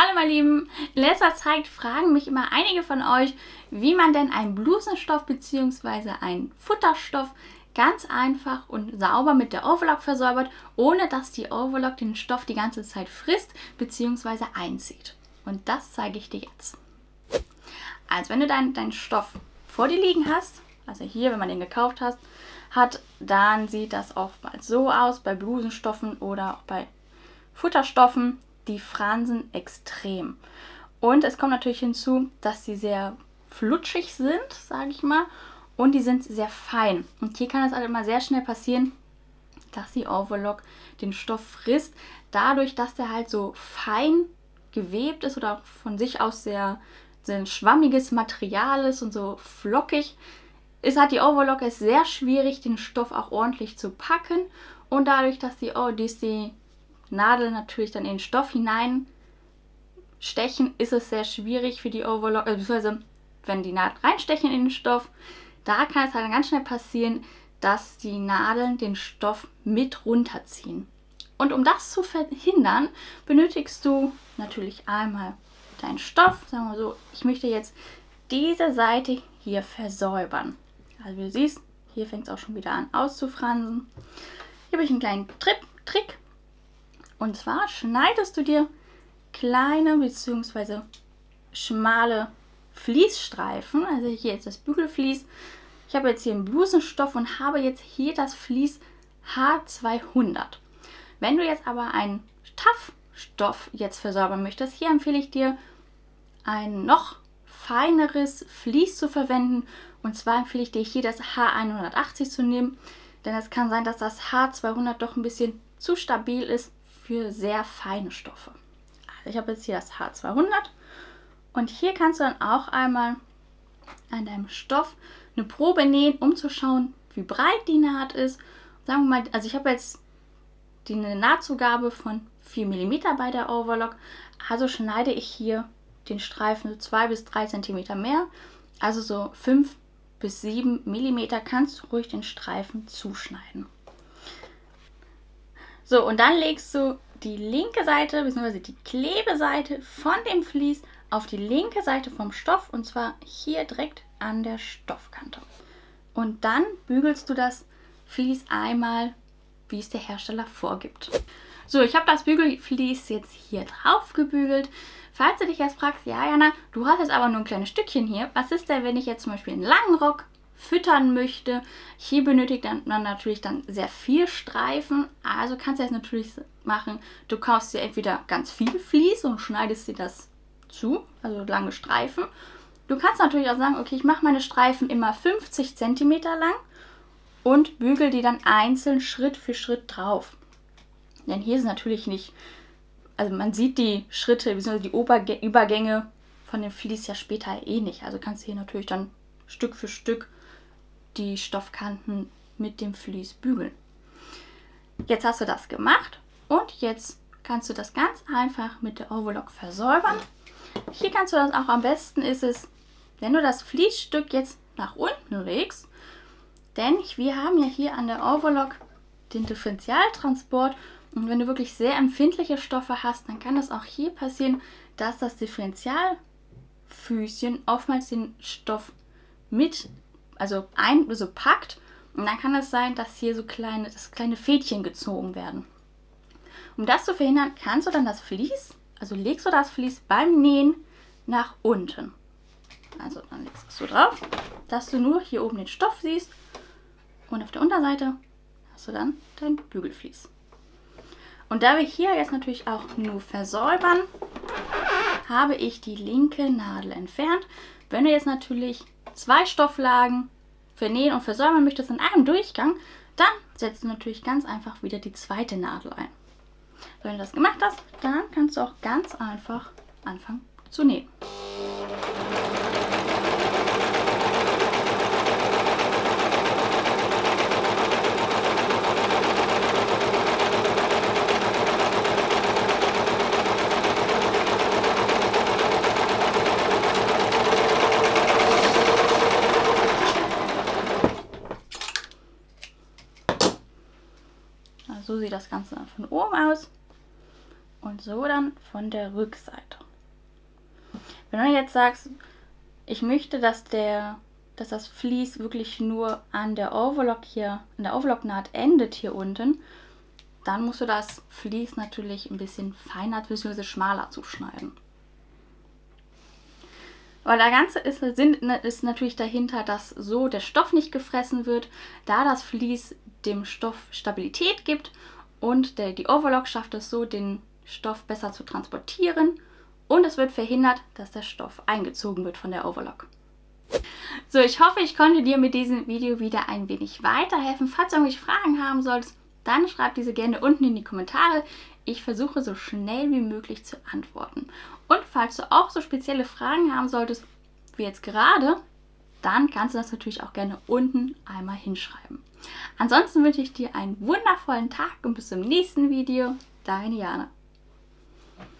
Hallo meine Lieben, in letzter Zeit fragen mich immer einige von euch, wie man denn einen Blusenstoff bzw. einen Futterstoff ganz einfach und sauber mit der Overlock versäubert, ohne dass die Overlock den Stoff die ganze Zeit frisst bzw. einzieht. Und das zeige ich dir jetzt. Also wenn du deinen dein Stoff vor dir liegen hast, also hier, wenn man den gekauft hast, hat, dann sieht das oftmals so aus bei Blusenstoffen oder auch bei Futterstoffen die fransen extrem. Und es kommt natürlich hinzu, dass sie sehr flutschig sind, sage ich mal, und die sind sehr fein. Und hier kann es halt immer sehr schnell passieren, dass die Overlock den Stoff frisst, dadurch, dass der halt so fein gewebt ist oder von sich aus sehr, sehr schwammiges Material ist und so flockig, ist halt die Overlock es sehr schwierig, den Stoff auch ordentlich zu packen. Und dadurch, dass die, oh, die, die Nadel natürlich dann in den Stoff hineinstechen, ist es sehr schwierig für die Overlock, äh, beziehungsweise wenn die Nadel reinstechen in den Stoff, da kann es halt ganz schnell passieren, dass die Nadeln den Stoff mit runterziehen. Und um das zu verhindern, benötigst du natürlich einmal deinen Stoff. Sagen wir so, ich möchte jetzt diese Seite hier versäubern. Also wie du siehst, hier fängt es auch schon wieder an auszufransen. Hier habe ich einen kleinen Trip, Trick. Und zwar schneidest du dir kleine bzw. schmale Fließstreifen. Also hier ist das Bügelflies. Ich habe jetzt hier einen Blusenstoff und habe jetzt hier das Vlies H200. Wenn du jetzt aber einen Taffstoff jetzt versäubern möchtest, hier empfehle ich dir ein noch feineres Vlies zu verwenden. Und zwar empfehle ich dir hier das H180 zu nehmen, denn es kann sein, dass das H200 doch ein bisschen zu stabil ist für sehr feine Stoffe. Also ich habe jetzt hier das H200 und hier kannst du dann auch einmal an deinem Stoff eine Probe nähen, um zu schauen, wie breit die Naht ist. Sagen wir mal, also ich habe jetzt die eine Nahtzugabe von 4 mm bei der Overlock, also schneide ich hier den Streifen so 2 bis 3 cm mehr, also so 5 bis 7 mm kannst du ruhig den Streifen zuschneiden. So, und dann legst du die linke Seite bzw. die Klebeseite von dem Vlies auf die linke Seite vom Stoff und zwar hier direkt an der Stoffkante. Und dann bügelst du das Vlies einmal, wie es der Hersteller vorgibt. So, ich habe das Bügelvlies jetzt hier drauf gebügelt. Falls du dich jetzt fragst, ja Jana, du hast jetzt aber nur ein kleines Stückchen hier. Was ist denn, wenn ich jetzt zum Beispiel einen langen Rock füttern möchte. Hier benötigt man natürlich dann sehr viel Streifen. Also kannst du jetzt natürlich machen, du kaufst dir entweder ganz viel Vlies und schneidest dir das zu, also lange Streifen. Du kannst natürlich auch sagen, okay, ich mache meine Streifen immer 50 cm lang und bügel die dann einzeln Schritt für Schritt drauf. Denn hier ist natürlich nicht, also man sieht die Schritte bzw. die Oberge Übergänge von dem Vlies ja später eh nicht. Also kannst du hier natürlich dann Stück für Stück die Stoffkanten mit dem Vlies bügeln. Jetzt hast du das gemacht und jetzt kannst du das ganz einfach mit der Overlock versäubern. Hier kannst du das auch am besten ist es, wenn du das Vliesstück jetzt nach unten legst, denn wir haben ja hier an der Overlock den Differentialtransport und wenn du wirklich sehr empfindliche Stoffe hast, dann kann es auch hier passieren, dass das Differentialfüßchen oftmals den Stoff mit also ein, so packt und dann kann es sein, dass hier so kleine, dass kleine Fädchen gezogen werden. Um das zu verhindern, kannst du dann das Vlies, also legst du das Vlies beim Nähen nach unten. Also dann legst du es so drauf, dass du nur hier oben den Stoff siehst und auf der Unterseite hast du dann dein Bügelvlies. Und da wir hier jetzt natürlich auch nur versäubern, habe ich die linke Nadel entfernt. Wenn du jetzt natürlich zwei Stofflagen vernähen und versäumen möchtest in einem Durchgang, dann setzt du natürlich ganz einfach wieder die zweite Nadel ein. Wenn du das gemacht hast, dann kannst du auch ganz einfach anfangen zu nähen. So sieht das Ganze dann von oben aus und so dann von der Rückseite. Wenn du jetzt sagst, ich möchte, dass der dass das Vlies wirklich nur an der Overlock hier, an der Overlocknaht endet hier unten, dann musst du das Vlies natürlich ein bisschen feiner bzw. schmaler zuschneiden. Weil der ganze ist, ne, ist natürlich dahinter, dass so der Stoff nicht gefressen wird, da das Vlies dem Stoff Stabilität gibt und der, die Overlock schafft es so, den Stoff besser zu transportieren und es wird verhindert, dass der Stoff eingezogen wird von der Overlock. So, ich hoffe, ich konnte dir mit diesem Video wieder ein wenig weiterhelfen. Falls du irgendwelche Fragen haben solltest, dann schreib diese gerne unten in die Kommentare. Ich versuche so schnell wie möglich zu antworten. Und falls du auch so spezielle Fragen haben solltest, wie jetzt gerade, dann kannst du das natürlich auch gerne unten einmal hinschreiben. Ansonsten wünsche ich dir einen wundervollen Tag und bis zum nächsten Video. Deine Jana.